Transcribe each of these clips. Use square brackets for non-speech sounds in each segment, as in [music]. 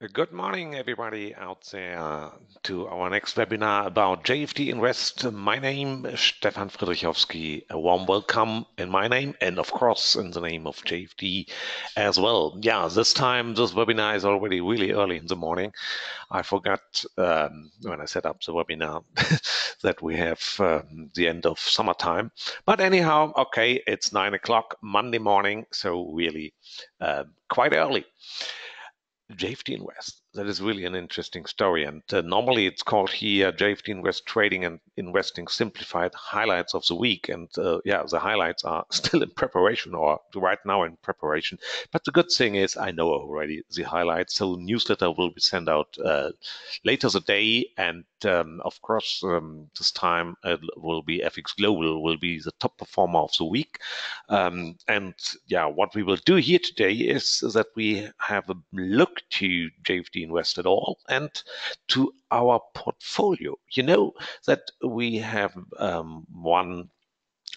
Good morning, everybody out there, to our next webinar about JFD Invest. My name is Stefan Friedrichowski. A warm welcome in my name and, of course, in the name of JFD as well. Yeah, this time, this webinar is already really early in the morning. I forgot um, when I set up the webinar [laughs] that we have um, the end of summertime. But anyhow, okay, it's nine o'clock Monday morning, so really uh, quite early. JFD Invest. That is really an interesting story. And uh, normally it's called here JFD Invest Trading and Investing Simplified Highlights of the Week. And uh, yeah, the highlights are [laughs] still in preparation or right now in preparation. But the good thing is I know already the highlights. So newsletter will be sent out uh, later the day. And um, of course, um, this time it will be FX Global will be the top performer of the week. Um, and yeah, what we will do here today is that we have a look to JFD invest at all and to our portfolio. You know that we have um, one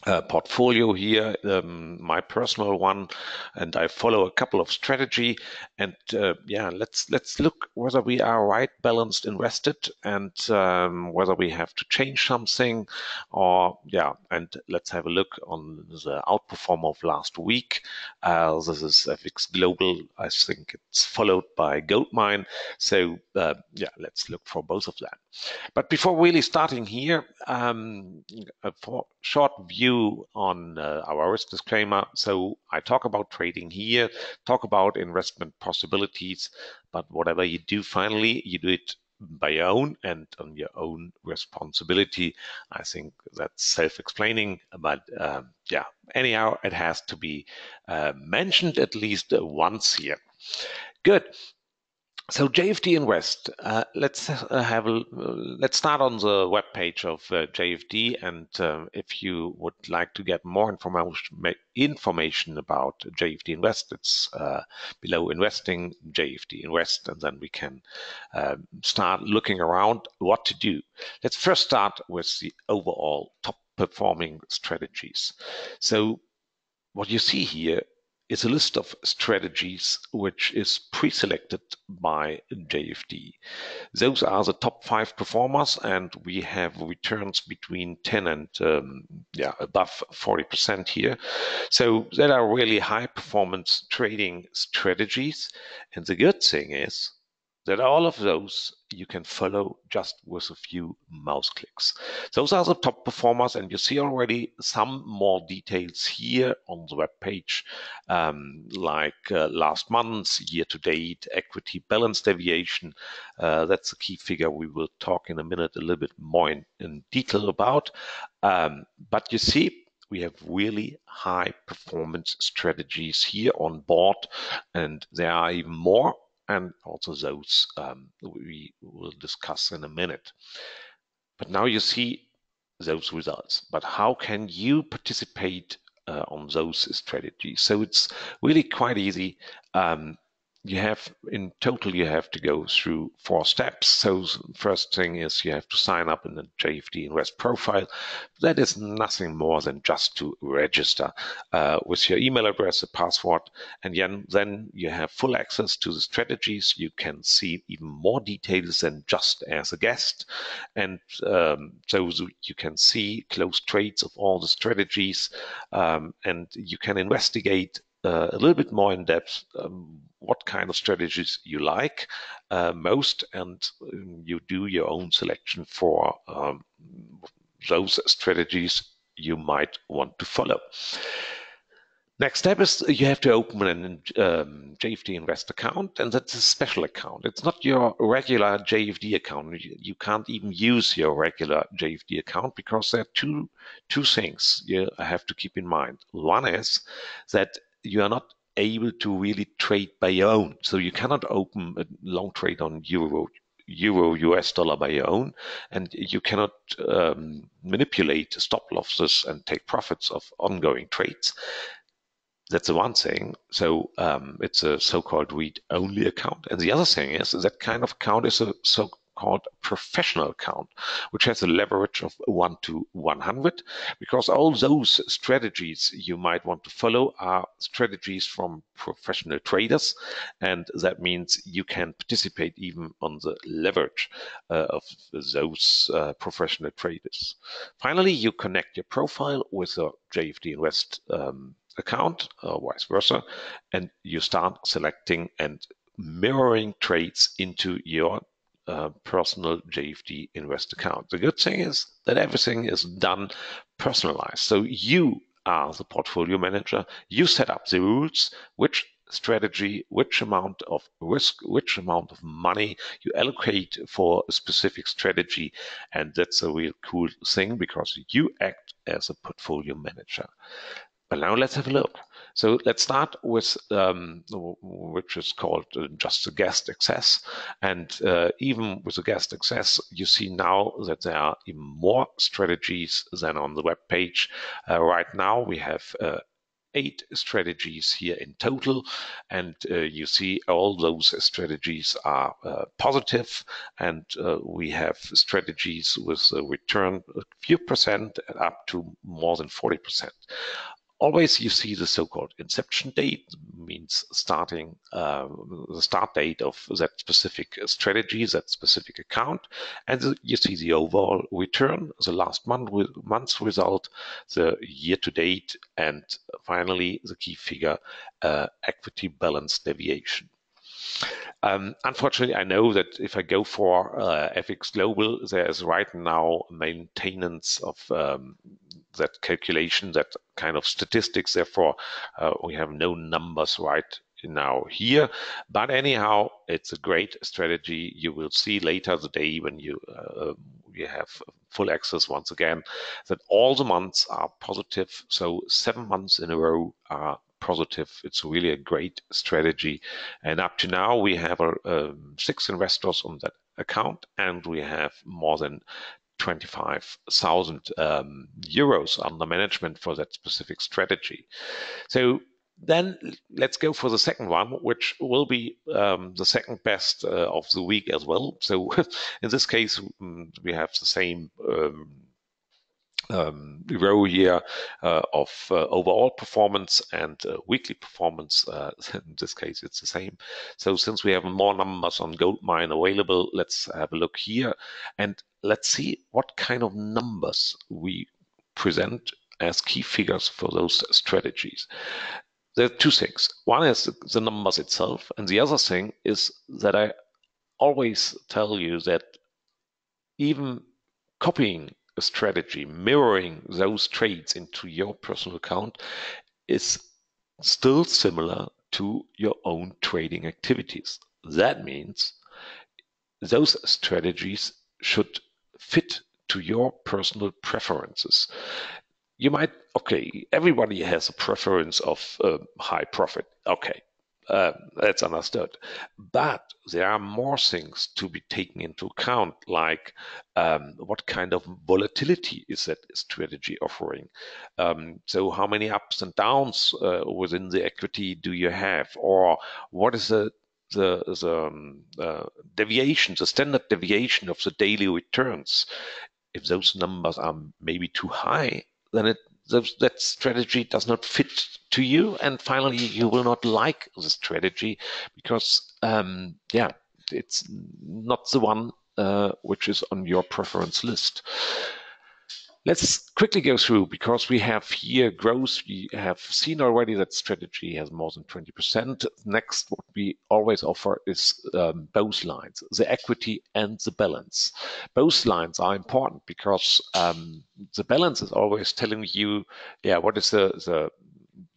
uh, portfolio here, um, my personal one, and I follow a couple of strategy. And uh, yeah, let's let's look whether we are right balanced invested and um, whether we have to change something, or yeah, and let's have a look on the outperformer of last week. Uh, this is FX Global. I think it's followed by Goldmine. So uh, yeah, let's look for both of them. But before really starting here, um, a short view on uh, our risk disclaimer. So I talk about trading here, talk about investment possibilities, but whatever you do finally, you do it by your own and on your own responsibility. I think that's self-explaining, but um, yeah, anyhow, it has to be uh, mentioned at least once here. Good. So JFD Invest, uh, let's uh, have a, let's start on the web page of uh, JFD, and uh, if you would like to get more information information about JFD Invest, it's uh, below investing JFD Invest, and then we can um, start looking around what to do. Let's first start with the overall top performing strategies. So what you see here is a list of strategies which is pre-selected by JFD. Those are the top five performers, and we have returns between 10 and um, yeah above 40% here. So that are really high performance trading strategies. And the good thing is that all of those you can follow just with a few mouse clicks. Those are the top performers, and you see already some more details here on the web page, um, like uh, last month's year to date, equity balance deviation. Uh, that's a key figure we will talk in a minute a little bit more in, in detail about. Um, but you see, we have really high performance strategies here on board, and there are even more and also those um, we will discuss in a minute. But now you see those results. But how can you participate uh, on those strategies? So it's really quite easy. Um, you have in total you have to go through four steps. So first thing is you have to sign up in the jfd invest profile. That is nothing more than just to register uh, with your email address a password and then, then you have full access to the strategies. You can see even more details than just as a guest. And um, so you can see close trades of all the strategies um, and you can investigate uh, a little bit more in depth um, what kind of strategies you like uh, most, and um, you do your own selection for um, those strategies you might want to follow. Next step is you have to open an um, JFD Invest account, and that's a special account. It's not your regular JFD account. You can't even use your regular JFD account because there are two two things you have to keep in mind. One is that you are not able to really trade by your own. So you cannot open a long trade on euro euro US dollar by your own, and you cannot um, manipulate stop losses and take profits of ongoing trades. That's the one thing. So um, it's a so-called read-only account, and the other thing is that kind of account is a so called professional account, which has a leverage of 1 to 100, because all those strategies you might want to follow are strategies from professional traders, and that means you can participate even on the leverage uh, of those uh, professional traders. Finally, you connect your profile with a JFD Invest um, account or vice versa, and you start selecting and mirroring trades into your personal JFD Invest account. The good thing is that everything is done personalized. So you are the portfolio manager. You set up the rules, which strategy, which amount of risk, which amount of money you allocate for a specific strategy. And that's a real cool thing because you act as a portfolio manager. But now let's have a look. So let's start with um, which is called uh, just a guest access. And uh, even with the guest access, you see now that there are even more strategies than on the web page. Uh, right now, we have uh, eight strategies here in total. And uh, you see all those strategies are uh, positive and uh, we have strategies with a return a few percent and up to more than 40% always you see the so-called inception date means starting uh, the start date of that specific strategy that specific account and you see the overall return the last month with month's result the year to date and finally the key figure uh, equity balance deviation um, unfortunately, I know that if I go for uh, FX Global, there is right now maintenance of um, that calculation, that kind of statistics. Therefore, uh, we have no numbers right now here. But anyhow, it's a great strategy. You will see later the day when you uh, you have full access once again that all the months are positive. So seven months in a row are positive. It's really a great strategy. And up to now, we have uh, um, six investors on that account, and we have more than 25,000 um, euros under management for that specific strategy. So then let's go for the second one, which will be um, the second best uh, of the week as well. So [laughs] in this case, mm, we have the same um, um, row here uh, of uh, overall performance and uh, weekly performance. Uh, [laughs] in this case, it's the same. So since we have more numbers on Goldmine available, let's have a look here and let's see what kind of numbers we present as key figures for those strategies. There are two things. One is the numbers itself, and the other thing is that I always tell you that even copying strategy mirroring those trades into your personal account is still similar to your own trading activities. That means those strategies should fit to your personal preferences. You might, okay, everybody has a preference of uh, high profit. Okay, uh, that's understood. But there are more things to be taken into account, like um, what kind of volatility is that strategy offering? Um, so, how many ups and downs uh, within the equity do you have? Or what is the the, the um, uh, deviation, the standard deviation of the daily returns? If those numbers are maybe too high, then it that strategy does not fit to you. And finally you will not like the strategy because um, yeah it's not the one uh, which is on your preference list Let's quickly go through because we have here growth. We have seen already that strategy has more than 20%. Next, what we always offer is um, both lines, the equity and the balance. Both lines are important because um, the balance is always telling you, yeah, what is the, the,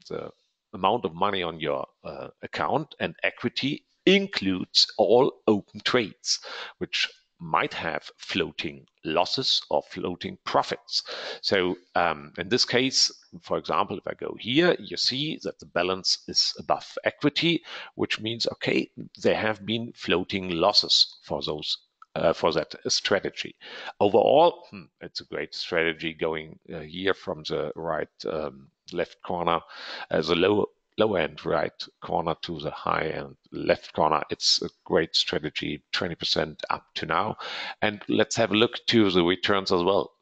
the amount of money on your uh, account and equity includes all open trades, which might have floating losses or floating profits. So um, in this case, for example, if I go here, you see that the balance is above equity, which means, okay, there have been floating losses for those uh, for that strategy. Overall, hmm, it's a great strategy going uh, here from the right um, left corner. Uh, the low low end right corner to the high end left corner. It's a great strategy, 20% up to now. And let's have a look to the returns as well.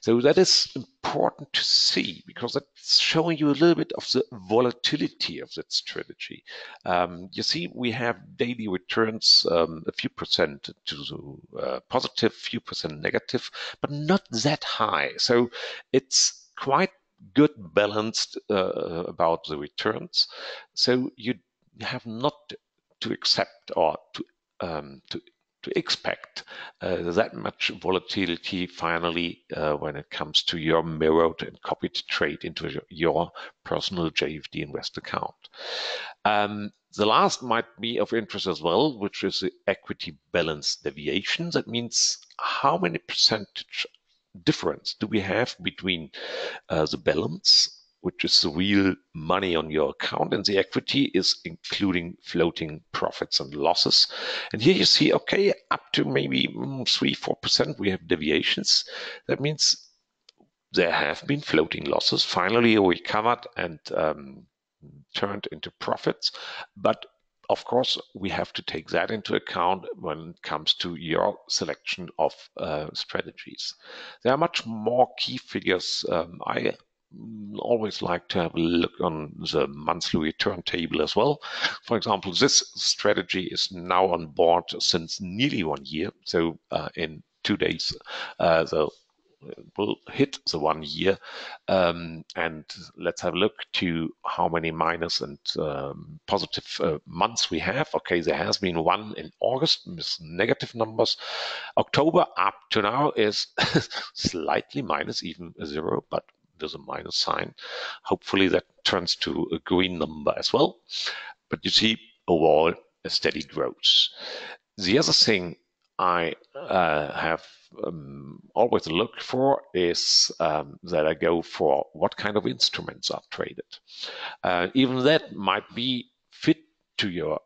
So that is important to see because that's showing you a little bit of the volatility of that strategy. Um, you see, we have daily returns um, a few percent to the uh, positive, few percent negative, but not that high. So it's quite good balanced uh, about the returns. So you have not to accept or to um, to to expect uh, that much volatility finally uh, when it comes to your mirrored and copied trade into your, personal JFD Invest account. Um, the last might be of interest as well, which is the equity balance deviation. That means how many percentage difference do we have between uh, the balance, which is the real money on your account, and the equity is including floating profits and losses. And here you see, okay, up to maybe mm, three, four percent, we have deviations. That means there have been floating losses, finally recovered and um, turned into profits, but of course, we have to take that into account when it comes to your selection of uh, strategies. There are much more key figures. Um, I always like to have a look on the monthly return table as well. For example, this strategy is now on board since nearly one year. So uh, in two days, uh, the will hit the one year. Um, and let's have a look to how many minus and um, positive uh, months we have. Okay, there has been one in August with negative numbers. October up to now is [laughs] slightly minus, even zero, but there's a minus sign. Hopefully that turns to a green number as well. But you see overall a steady growth. The other thing I uh, have um, always looked for is um, that I go for what kind of instruments are traded. Uh, even that might be fit to your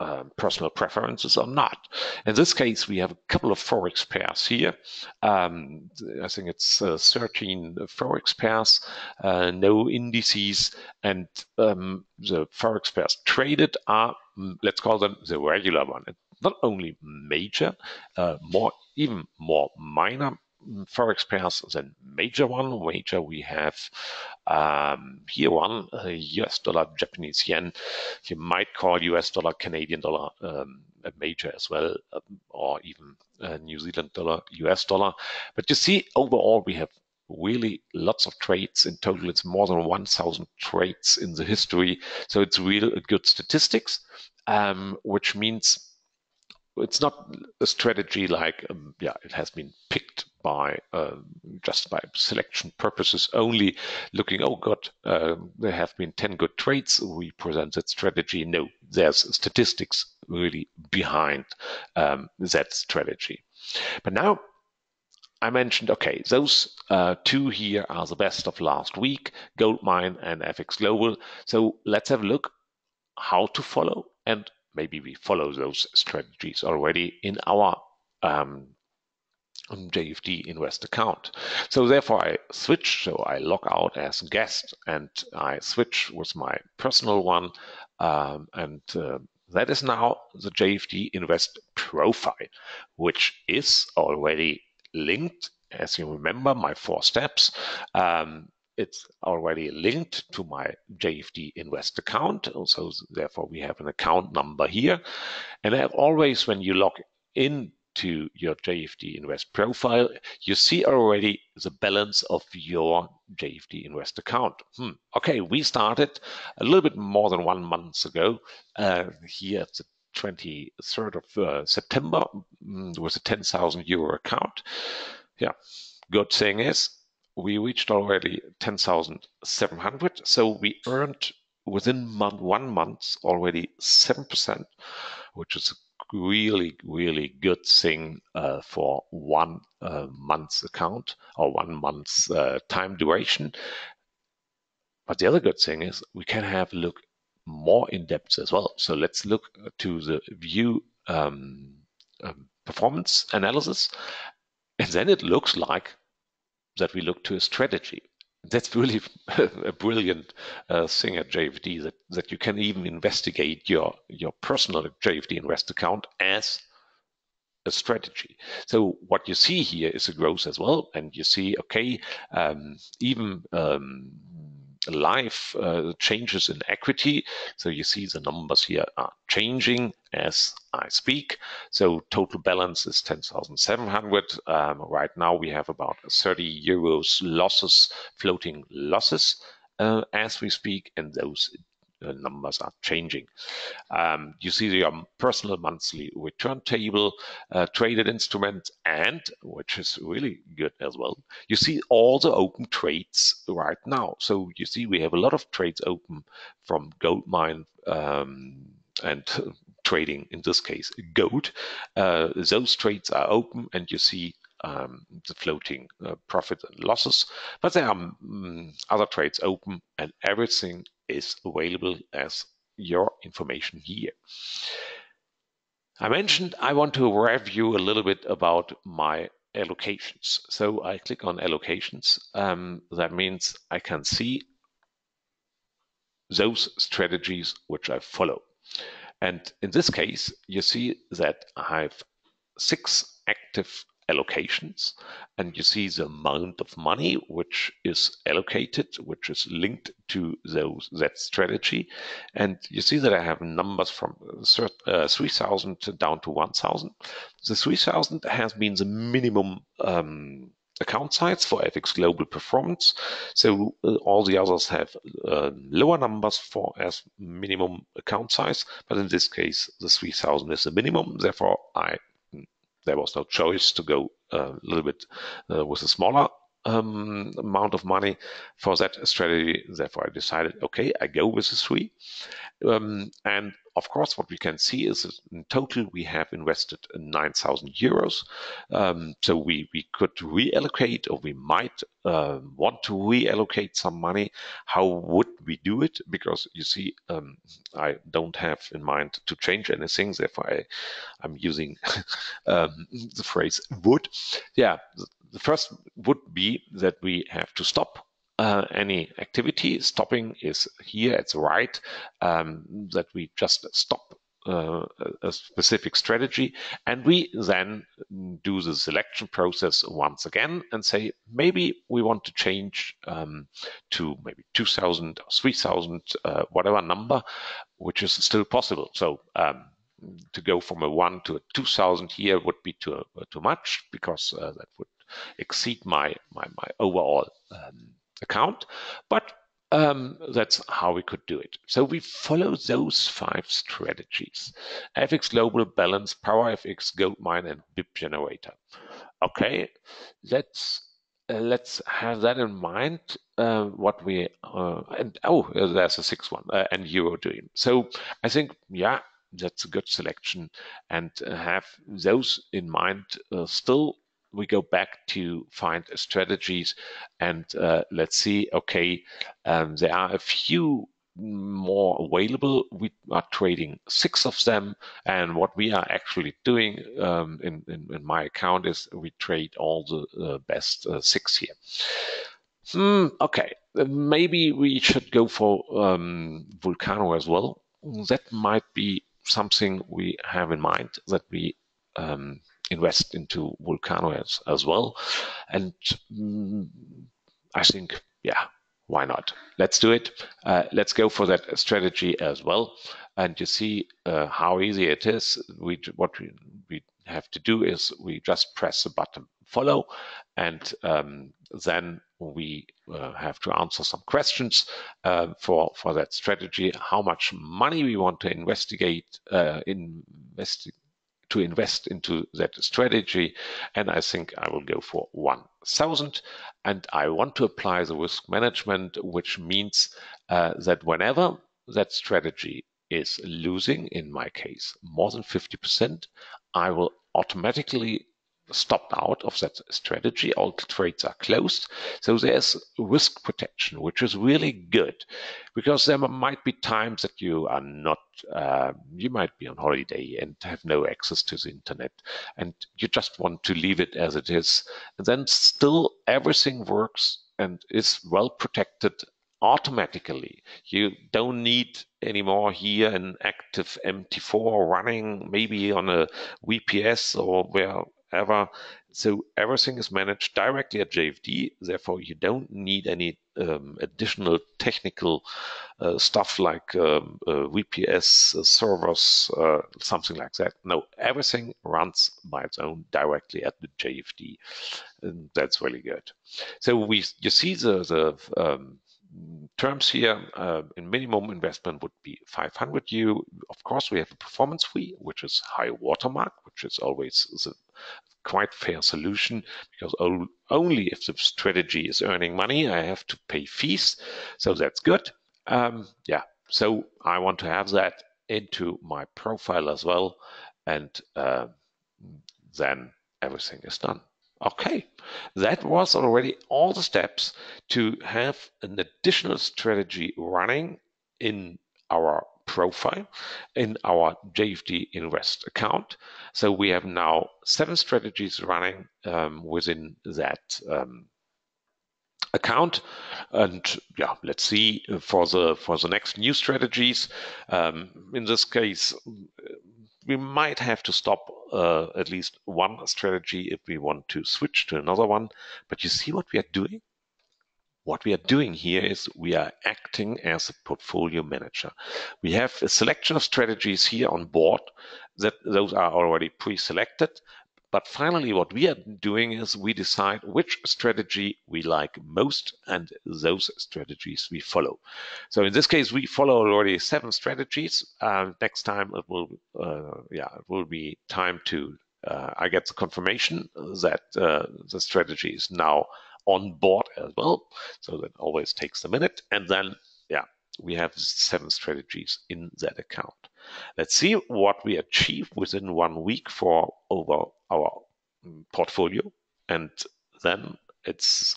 um, personal preferences or not. In this case, we have a couple of forex pairs here. Um, I think it's uh, 13 forex pairs, uh, no indices, and um, the forex pairs traded are, mm, let's call them the regular one not only major, uh, more even more minor forex pairs than major one. Major we have um, here one uh, US dollar, Japanese yen. You might call US dollar, Canadian dollar um, a major as well, um, or even uh, New Zealand dollar, US dollar. But you see, overall we have really lots of trades in total. It's more than 1,000 trades in the history, so it's real good statistics, um, which means it's not a strategy like um, yeah it has been picked by uh, just by selection purposes only looking oh god uh, there have been 10 good trades we present that strategy no there's statistics really behind um, that strategy but now I mentioned, okay, those uh, two here are the best of last week, Goldmine and FX Global. So let's have a look how to follow and maybe we follow those strategies already in our um, JFD Invest account. So therefore I switch, so I log out as guest and I switch with my personal one um, and uh, that is now the JFD Invest profile, which is already linked, as you remember, my four steps. Um, it's already linked to my JFD Invest account. So therefore we have an account number here. And always when you log in to your JFD Invest profile, you see already the balance of your JFD Invest account. Hmm. Okay, we started a little bit more than one month ago uh, here at the 23rd of uh, September with a 10,000 euro account. Yeah, good thing is we reached already 10,700. So we earned within month, one month already 7%, which is a really, really good thing uh, for one uh, month's account or one month's uh, time duration. But the other good thing is we can have a look more in depth as well. So let's look to the view um, um, performance analysis. And then it looks like that we look to a strategy. that's really [laughs] a brilliant uh, thing at JFD that, that you can even investigate your your personal JFD Invest account as a strategy. So what you see here is a growth as well, and you see okay, um, even um, live uh, changes in equity. So you see the numbers here are changing as I speak. So total balance is 10,700. Um, right now we have about 30 euros losses, floating losses uh, as we speak, and those uh, numbers are changing. Um, you see your personal monthly return table, uh, traded instruments, and which is really good as well. You see all the open trades right now. So you see we have a lot of trades open from Goldmine um, and trading in this case gold. Uh, those trades are open, and you see um, the floating uh, profit and losses. But there are um, other trades open, and everything is available as your information here. I mentioned I want to review a little bit about my allocations. So I click on allocations. Um, that means I can see those strategies which I follow. And in this case, you see that I have six active allocations and you see the amount of money which is allocated which is linked to those that strategy and you see that I have numbers from uh, 3000 down to 1000 the 3000 has been the minimum um, account size for FX Global Performance. So uh, all the others have uh, lower numbers for as minimum account size, but in this case, the 3000 is the minimum. Therefore, I there was no choice to go uh, a little bit uh, with a smaller um, amount of money for that strategy. Therefore, I decided, okay, I go with the three. Um, and of course, what we can see is that in total we have invested 9,000 euros. Um, so we, we could reallocate or we might uh, want to reallocate some money. How would we do it? Because you see, um, I don't have in mind to change anything. Therefore, I, am using [laughs] um, the phrase would. Yeah, the first would be that we have to stop uh, any activity. Stopping is here the right, um, that we just stop uh, a specific strategy and we then do the selection process once again and say maybe we want to change um, to maybe 2000 or 3000 uh, whatever number which is still possible so um, to go from a 1 to a 2000 here would be too, too much because uh, that would exceed my my, my overall um, account, but um, that's how we could do it. So we follow those five strategies: FX Global, Balance, Power FX, Goldmine, and BIP Generator. Okay, let's uh, let's have that in mind. Uh, what we uh, and oh, there's a sixth one uh, and Euro doing. So I think yeah, that's a good selection, and have those in mind. Uh, still we go back to find strategies and uh, let's see, okay, um, there are a few more available. We are trading six of them. And what we are actually doing um, in, in, in, my account is we trade all the uh, best uh, six here. Hmm, okay, maybe we should go for um, Vulcano as well. That might be something we have in mind that we um, invest into Vulcano as, as well. And mm, I think, yeah, why not? Let's do it. Uh, let's go for that strategy as well. And you see uh, how easy it is. We what we, we have to do is we just press the button follow, and um, then we uh, have to answer some questions uh, for for that strategy. How much money we want to investigate uh, invest to invest into that strategy. And I think I will go for 1000. And I want to apply the risk management, which means uh, that whenever that strategy is losing, in my case, more than 50%, I will automatically stopped out of that strategy. All trades are closed. So there's risk protection, which is really good because there might be times that you are not, uh, you might be on holiday and have no access to the internet and you just want to leave it as it is. And then still everything works and is well protected automatically. You don't need anymore here an active MT4 running maybe on a VPS or wherever. So everything is managed directly at JFD. Therefore, you don't need any um, additional technical uh, stuff like um, uh, VPS uh, servers, uh, something like that. No, everything runs by its own directly at the JFD. And that's really good. So we, you see the, the um, terms here uh, in minimum investment would be 500 you of course we have a performance fee which is high watermark which is always the quite fair solution because only if the strategy is earning money i have to pay fees. So that's good. Um, yeah. So i want to have that into my profile as well and uh, then everything is done. Okay, that was already all the steps to have an additional strategy running in our profile in our JFD Invest account. So we have now seven strategies running um, within that um, account and yeah let's see for the for the next new strategies um, in this case we might have to stop uh, at least one strategy if we want to switch to another one. But you see what we are doing? What we are doing here is we are acting as a portfolio manager. We have a selection of strategies here on board that those are already pre-selected, but finally, what we are doing is we decide which strategy we like most and those strategies we follow. So in this case, we follow already seven strategies. Uh, next time it will, uh, yeah, it will be time to, uh, I get the confirmation that uh, the strategy is now on board as well. So that always takes a minute. And then, yeah, we have seven strategies in that account. Let's see what we achieve within one week for over our portfolio. And then it's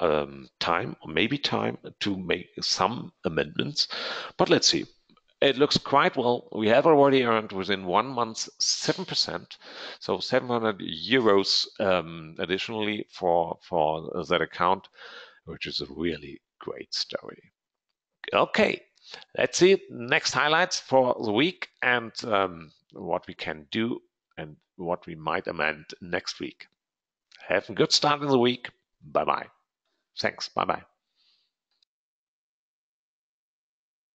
um, time, or maybe time, to make some amendments. But let's see. It looks quite well. We have already earned within one month 7%, so 700 euros um, additionally for, for that account, which is a really great story. Okay, let's see next highlights for the week and um, what we can do and what we might amend next week. Have a good start in the week. Bye bye. Thanks. Bye bye.